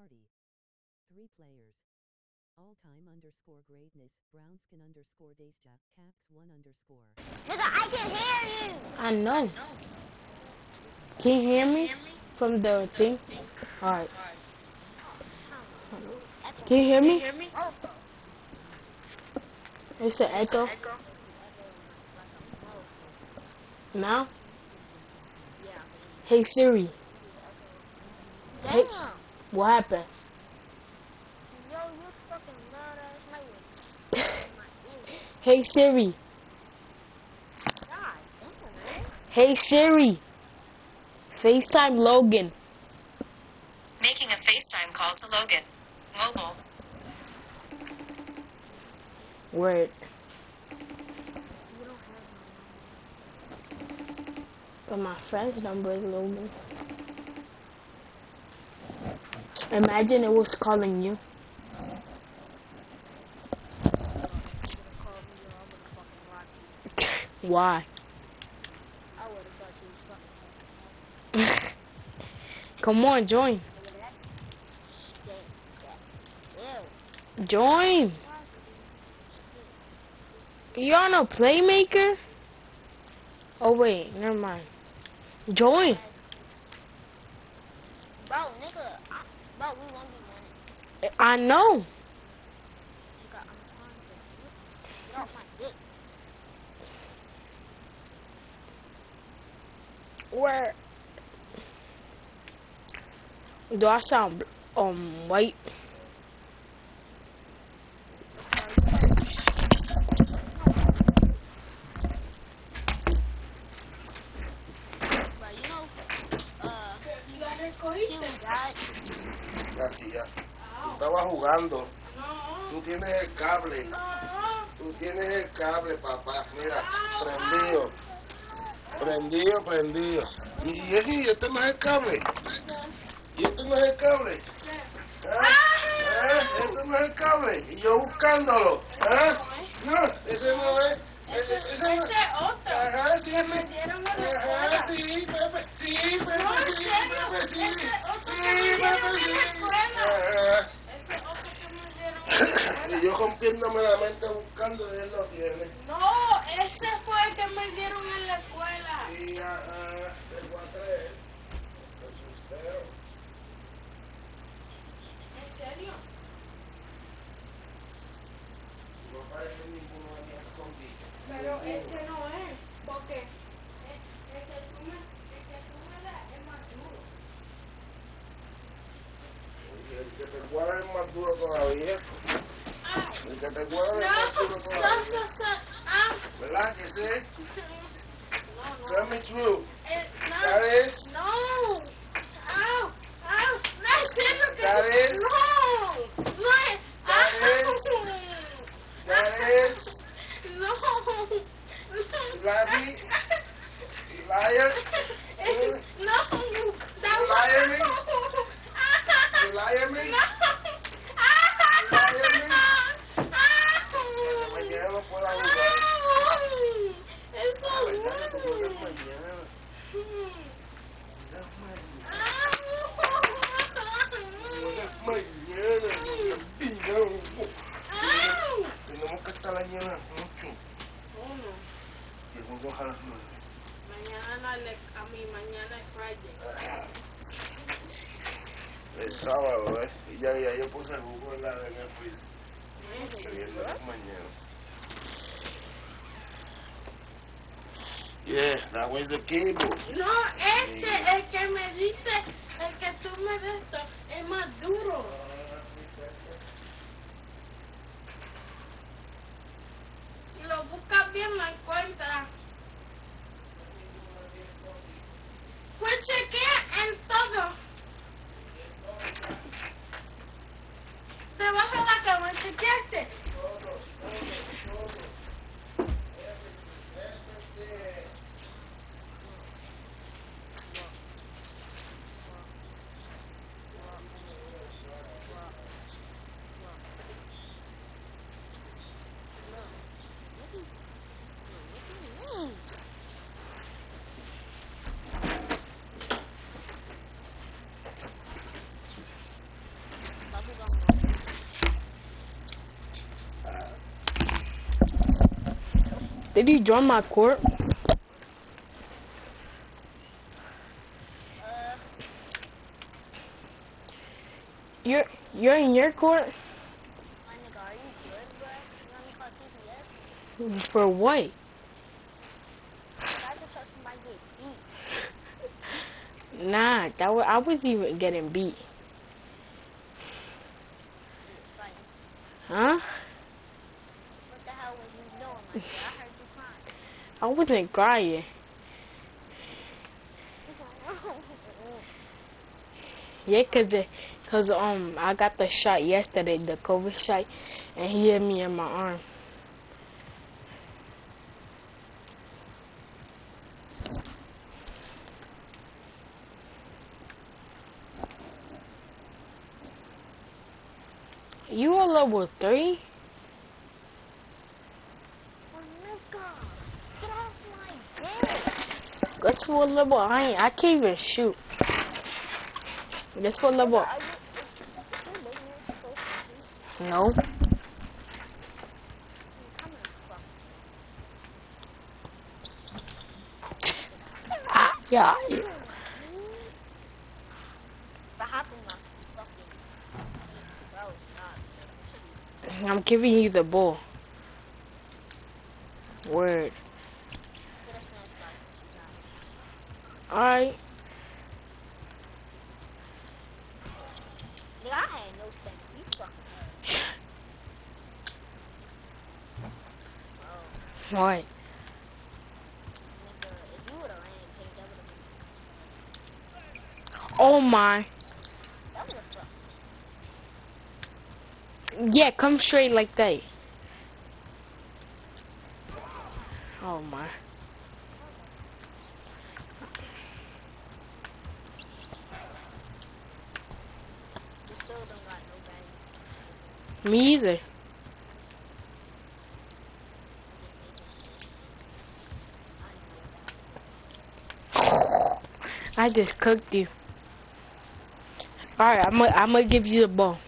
Party. Three players. All time underscore greatness, Brownskin underscore Daysja, Caps one underscore. Nigga, I can hear you. I know. Can you hear me from the thing? Alright. Can you hear me? It's an echo. Now? Hey Siri, damn. What happened? Yo, you fucking loud ass nigga. Hey Siri. God damn, man. Hey Siri. FaceTime Logan. Making a FaceTime call to Logan. Mobile. Word. You don't have But my friend's number is Logan. Imagine it was calling you. Why? Come on, join. Join. You on a playmaker? Oh wait, never mind. Join. Bro, nigga, I, we won't be. I know. Nigga, I'm trying to get off my dick. Where? Do I sound um white? Jugando. Tú tienes el cable. Tú tienes el cable, papá. Mira, prendido. Prendido, prendido. Y aquí, este no es el cable. Y este no es el cable. ¿Ah? ¿Ah? Este no es el cable. Y yo buscándolo. ¿Ah? No, ese no es. Ese, ese no es. Ajá, sí, sí. Ajá, sí, Pepe. Sí, Pepe, sí, Pepe, sí. Sí, Pepe, sí. Ajá. Y yo rompiéndome la mente buscando y él lo tiene. No, ese fue el que me dieron en la escuela. Y ajá, te voy a creer. ¿En serio? No parece ninguno de mis escondites. Pero ese no es, porque el, el que tú me, el que tú me das es más duro. El que te guarda es más duro todavía. Ah, El que te guarda es no, no, no, no, ah, ¿Verdad que sí? no, no. Tell me true. Eh, That no, is, no, au, au, no, serio que That is- no, no. That ah, that is, no, Lavi, liar, Es- no, that Liar me? no. you liar me. No. Tenemos que estar. Y juego a las nueve. Mañana le, a mí mañana es Friday. Es sábado, ¿eh? Y ya, ya yo puse el jugo en la. Yeah, that was the cable. No, ese, el que me diste, el que tú me diste, es más duro. Si lo buscas bien, lo encuentras. Pues chequea en todo. Debajo de la cama, chequeaste. Did you join my court? You're you're in your court good, for what? Nah, that was, I was even getting beat. Huh? what the hell was you doing, my nigga? I heard you crying. I wasn't crying. Yeah, cause, cause um I got the shot yesterday, the COVID shot, and he hit me in my arm. You a level three? Oh, nigga, get off my dick. That's what level I ain't. I can't even shoot. That's what level. No. Ah, yeah. I'm giving you the ball. Word. Get a smash back. you got it. Alright. I had no stamina. You fucking. Bro, What? nigga, if you would've ran pink, that would've been. Oh my. That would've fucked. Yeah, come straight like that. Oh my. You still don't got no bang. Me either. I just cooked you. Alright, I'm gonna I'm gonna give you the ball.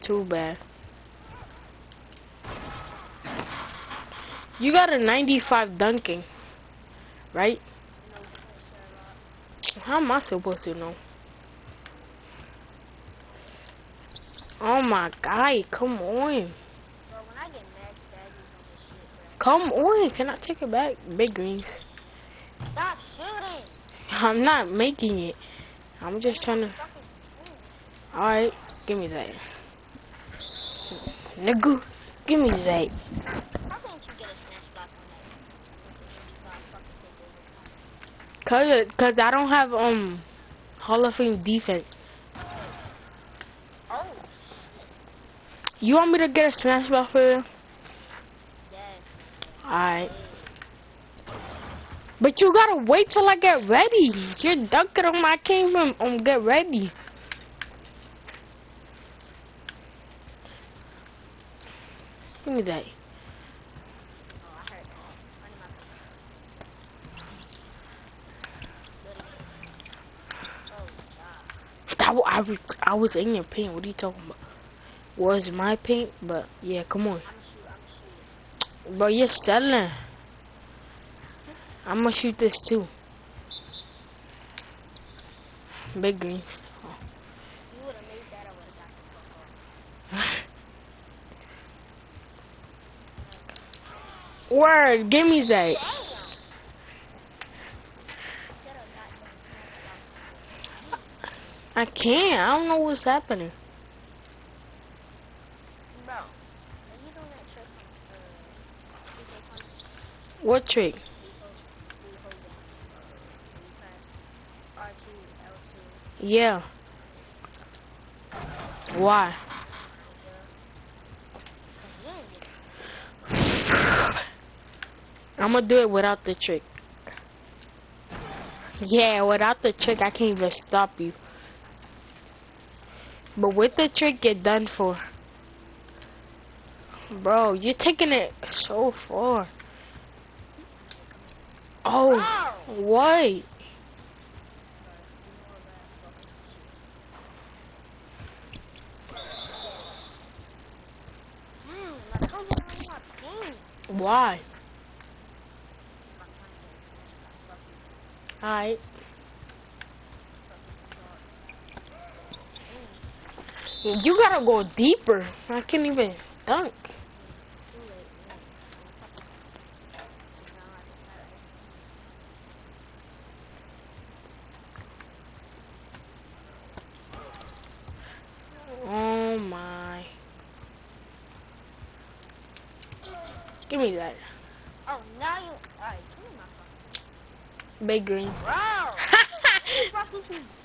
Too bad. You got a 95 dunking, right? No, shit, Sherlock. How am I supposed to know? Oh my god, come on. Bro, when I get mad, shit. Come on, can I take it back? Big greens. Stop shooting! I'm not making it. I'm just trying to. Alright, give me that. Nigga, give me that. How can't you get a smash block on that? Fucking take over. Cause, cause I don't have um Hall of Fame defense. Oh, You want me to get a smash ball for you? yes. Alright. But you gotta wait till I get ready. You're dunking on my can't even um, get ready. Give me that. Oh, I heard that. Run in my Oh, I, was- I was in your paint. What are you talking about? Was my paint, but yeah, come on. Bro, you're selling. I'm gonna shoot this too. Big green. Word, give me that. Damn! Should have gotten the smash block. I can't. I don't know what's happening. Bro, are you doing that trick uh, What trick? We hold, we hold down, we press R2, L2, Yeah. Why? cause you ain't get I'm gonna do it without the trick. Yeah, without the trick, I can't even stop you. But with the trick get done for? Bro, you're taking it so far. Oh, why? Why? Alright. You gotta go deeper. I can't even dunk. Too late. No. No, I just had it. Oh my. Give me that. Oh, now you. Alright, give me my phone. Big green. Bro!